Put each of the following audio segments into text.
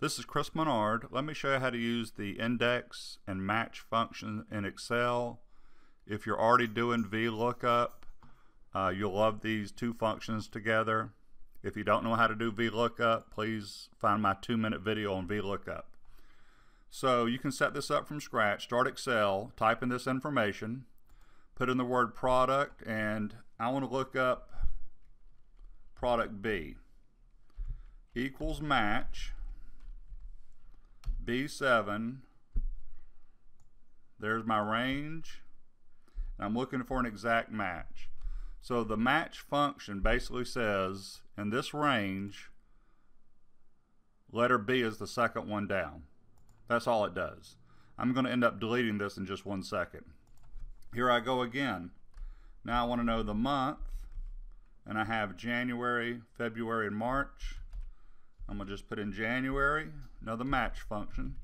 This is Chris Menard. Let me show you how to use the index and match function in Excel. If you're already doing VLOOKUP, uh, you'll love these two functions together. If you don't know how to do VLOOKUP, please find my two minute video on VLOOKUP. So you can set this up from scratch. Start Excel, type in this information, put in the word product, and I want to look up product B equals match B7 there's my range. I'm looking for an exact match. So the match function basically says in this range letter B is the second one down. That's all it does. I'm going to end up deleting this in just one second. Here I go again. Now I want to know the month. And I have January, February, and March. I'm going to just put in January, another match function.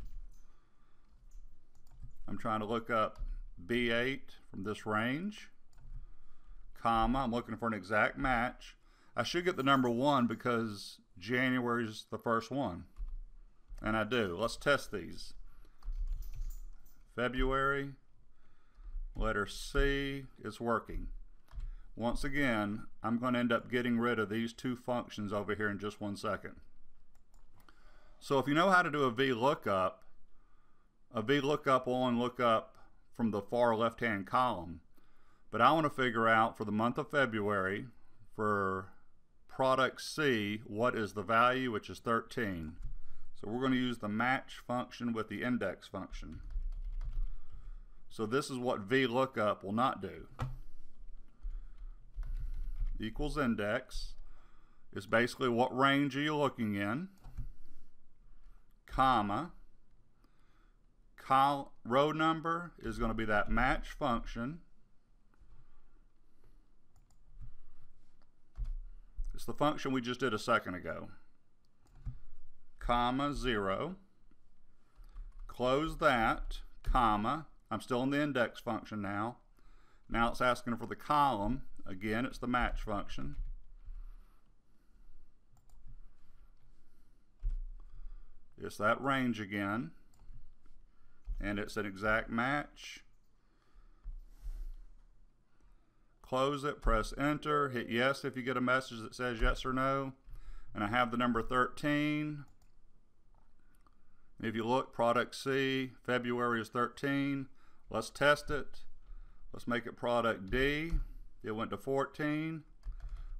I'm trying to look up B8 from this range, comma, I'm looking for an exact match. I should get the number one because January is the first one. And I do. Let's test these. February, letter C is working. Once again, I'm going to end up getting rid of these two functions over here in just one second. So if you know how to do a VLOOKUP, a VLOOKUP will only look up from the far left-hand column. But I want to figure out for the month of February, for product C, what is the value, which is 13. So we're going to use the match function with the index function. So this is what VLOOKUP will not do equals index is basically what range are you looking in, comma, col row number is going to be that match function. It's the function we just did a second ago. Comma 0. Close that, comma. I'm still in the index function now. Now it's asking for the column Again, it's the match function. It's that range again. And it's an exact match. Close it, press enter, hit yes if you get a message that says yes or no. And I have the number 13. If you look, product C, February is 13. Let's test it. Let's make it product D. It went to 14.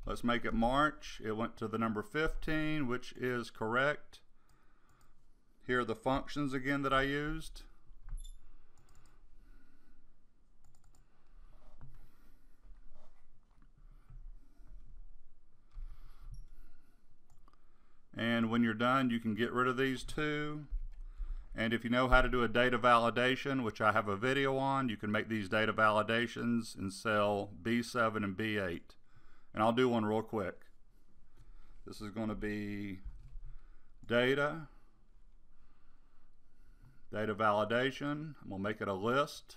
Let's make it March. It went to the number 15, which is correct. Here are the functions again that I used. And when you're done, you can get rid of these two. And if you know how to do a data validation, which I have a video on, you can make these data validations in cell B7 and B8. And I'll do one real quick. This is going to be data, data validation. I'm going to make it a list.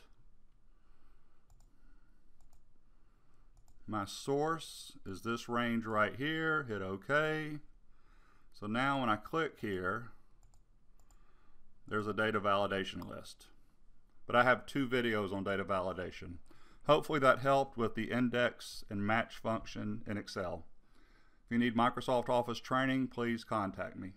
My source is this range right here. Hit OK. So now when I click here, there's a data validation list. But I have two videos on data validation. Hopefully that helped with the index and match function in Excel. If you need Microsoft Office training, please contact me.